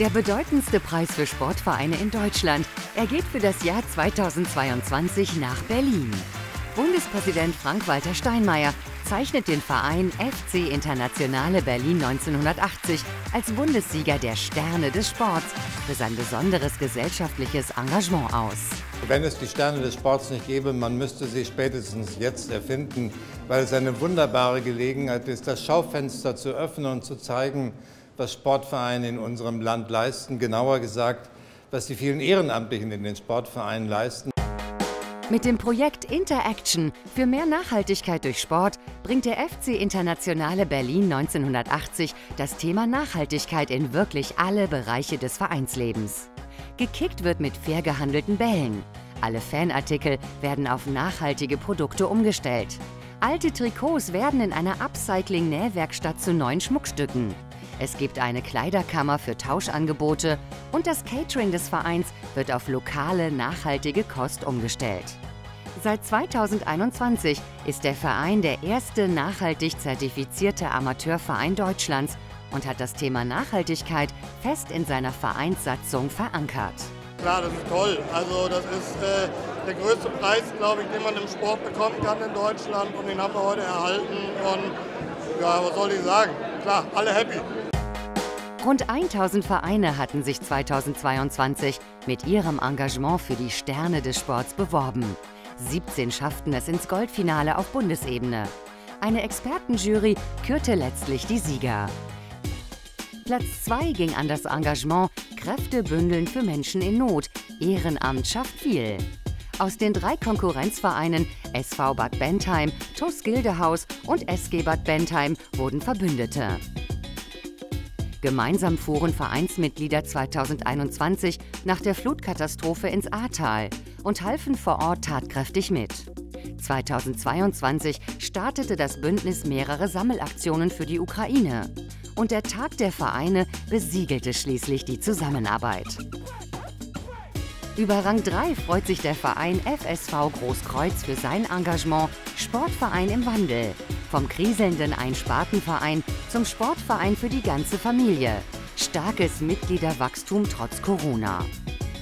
Der bedeutendste Preis für Sportvereine in Deutschland. Er geht für das Jahr 2022 nach Berlin. Bundespräsident Frank-Walter Steinmeier zeichnet den Verein FC Internationale Berlin 1980 als Bundessieger der Sterne des Sports für sein besonderes gesellschaftliches Engagement aus. Wenn es die Sterne des Sports nicht gäbe, man müsste sie spätestens jetzt erfinden, weil es eine wunderbare Gelegenheit ist, das Schaufenster zu öffnen und zu zeigen, was Sportvereine in unserem Land leisten, genauer gesagt, was die vielen Ehrenamtlichen in den Sportvereinen leisten. Mit dem Projekt Interaction für mehr Nachhaltigkeit durch Sport bringt der FC Internationale Berlin 1980 das Thema Nachhaltigkeit in wirklich alle Bereiche des Vereinslebens. Gekickt wird mit fair gehandelten Bällen. Alle Fanartikel werden auf nachhaltige Produkte umgestellt. Alte Trikots werden in einer Upcycling-Nähwerkstatt zu neuen Schmuckstücken. Es gibt eine Kleiderkammer für Tauschangebote und das Catering des Vereins wird auf lokale, nachhaltige Kost umgestellt. Seit 2021 ist der Verein der erste nachhaltig zertifizierte Amateurverein Deutschlands und hat das Thema Nachhaltigkeit fest in seiner Vereinssatzung verankert. Klar, das ist toll. Also das ist äh, der größte Preis, glaube ich, den man im Sport bekommen kann in Deutschland und den haben wir heute erhalten. Und ja, was soll ich sagen? Klar, alle happy. Rund 1000 Vereine hatten sich 2022 mit ihrem Engagement für die Sterne des Sports beworben. 17 schafften es ins Goldfinale auf Bundesebene. Eine Expertenjury kürte letztlich die Sieger. Platz 2 ging an das Engagement Kräfte bündeln für Menschen in Not. Ehrenamt schafft viel. Aus den drei Konkurrenzvereinen SV Bad Bentheim, TuS Gildehaus und SG Bad Bentheim wurden Verbündete. Gemeinsam fuhren Vereinsmitglieder 2021 nach der Flutkatastrophe ins Ahrtal und halfen vor Ort tatkräftig mit. 2022 startete das Bündnis mehrere Sammelaktionen für die Ukraine. Und der Tag der Vereine besiegelte schließlich die Zusammenarbeit. Über Rang 3 freut sich der Verein FSV Großkreuz für sein Engagement Sportverein im Wandel. Vom kriselnden Einspartenverein zum Sportverein für die ganze Familie. Starkes Mitgliederwachstum trotz Corona.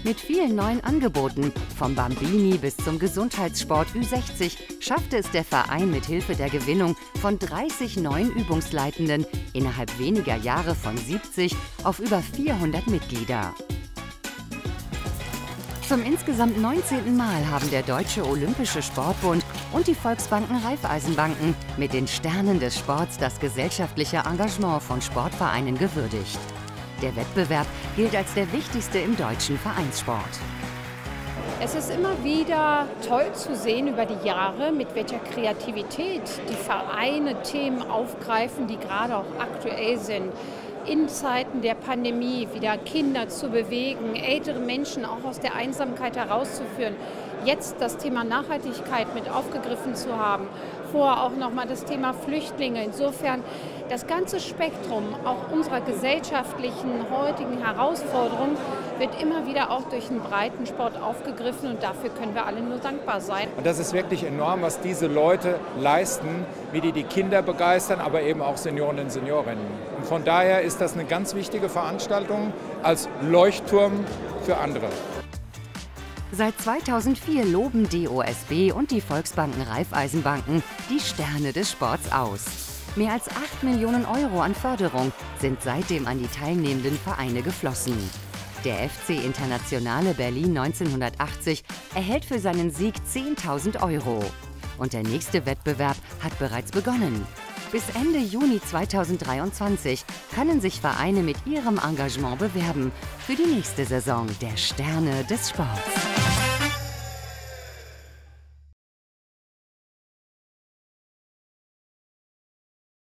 Mit vielen neuen Angeboten, vom Bambini bis zum Gesundheitssport Ü60, schaffte es der Verein mit Hilfe der Gewinnung von 30 neuen Übungsleitenden innerhalb weniger Jahre von 70 auf über 400 Mitglieder. Zum insgesamt 19. Mal haben der Deutsche Olympische Sportbund und die Volksbanken Raiffeisenbanken mit den Sternen des Sports das gesellschaftliche Engagement von Sportvereinen gewürdigt. Der Wettbewerb gilt als der wichtigste im deutschen Vereinssport. Es ist immer wieder toll zu sehen über die Jahre, mit welcher Kreativität die Vereine Themen aufgreifen, die gerade auch aktuell sind in Zeiten der Pandemie wieder Kinder zu bewegen, ältere Menschen auch aus der Einsamkeit herauszuführen, jetzt das Thema Nachhaltigkeit mit aufgegriffen zu haben, vorher auch nochmal das Thema Flüchtlinge. Insofern das ganze Spektrum auch unserer gesellschaftlichen heutigen Herausforderungen wird immer wieder auch durch den Breitensport aufgegriffen und dafür können wir alle nur dankbar sein. Und das ist wirklich enorm, was diese Leute leisten, wie die die Kinder begeistern, aber eben auch Senioren und Seniorinnen. Und von daher ist das eine ganz wichtige Veranstaltung als Leuchtturm für andere. Seit 2004 loben DOSB und die Volksbanken Raiffeisenbanken die Sterne des Sports aus. Mehr als 8 Millionen Euro an Förderung sind seitdem an die teilnehmenden Vereine geflossen. Der FC Internationale Berlin 1980 erhält für seinen Sieg 10.000 Euro. Und der nächste Wettbewerb hat bereits begonnen. Bis Ende Juni 2023 können sich Vereine mit ihrem Engagement bewerben für die nächste Saison der Sterne des Sports.